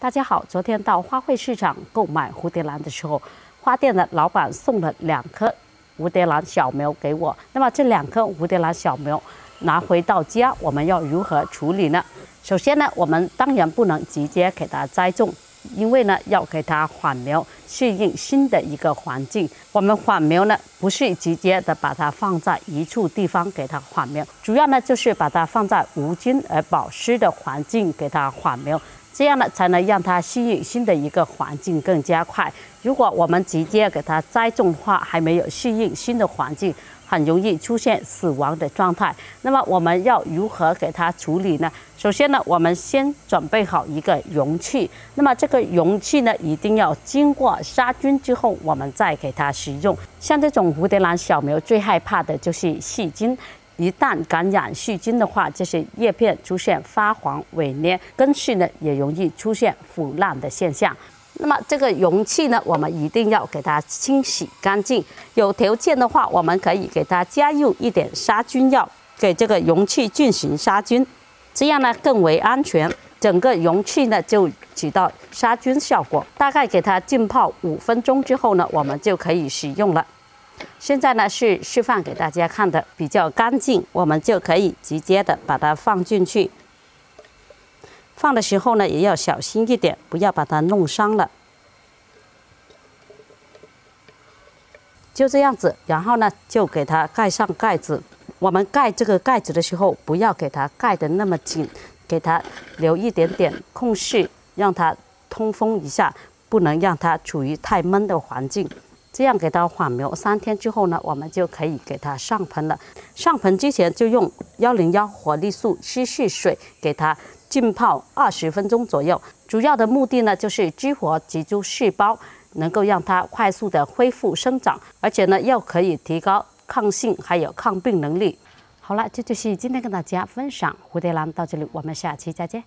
大家好，昨天到花卉市场购买蝴蝶兰的时候，花店的老板送了两颗蝴蝶兰小苗给我。那么这两颗蝴蝶兰小苗拿回到家，我们要如何处理呢？首先呢，我们当然不能直接给它栽种。因为呢，要给它缓苗，适应新的一个环境。我们缓苗呢，不是直接的把它放在一处地方给它缓苗，主要呢就是把它放在无菌而保湿的环境给它缓苗，这样呢才能让它适应新的一个环境更加快。如果我们直接给它栽种的话，还没有适应新的环境。很容易出现死亡的状态。那么我们要如何给它处理呢？首先呢，我们先准备好一个容器。那么这个容器呢，一定要经过杀菌之后，我们再给它使用。像这种蝴蝶兰小苗最害怕的就是细菌，一旦感染细菌的话，这些叶片出现发黄、萎蔫，根系呢也容易出现腐烂的现象。那么这个容器呢，我们一定要给它清洗干净。有条件的话，我们可以给它加入一点杀菌药，给这个容器进行杀菌，这样呢更为安全。整个容器呢就起到杀菌效果。大概给它浸泡五分钟之后呢，我们就可以使用了。现在呢是示范给大家看的，比较干净，我们就可以直接的把它放进去。放的时候呢，也要小心一点，不要把它弄伤了。就这样子，然后呢，就给它盖上盖子。我们盖这个盖子的时候，不要给它盖得那么紧，给它留一点点空隙，让它通风一下，不能让它处于太闷的环境。这样给它缓苗三天之后呢，我们就可以给它上盆了。上盆之前就用幺零幺活力素稀释水给它。浸泡二十分钟左右，主要的目的呢就是激活脊柱细胞，能够让它快速的恢复生长，而且呢又可以提高抗性还有抗病能力。好了，这就是今天跟大家分享蝴蝶兰到这里，我们下期再见。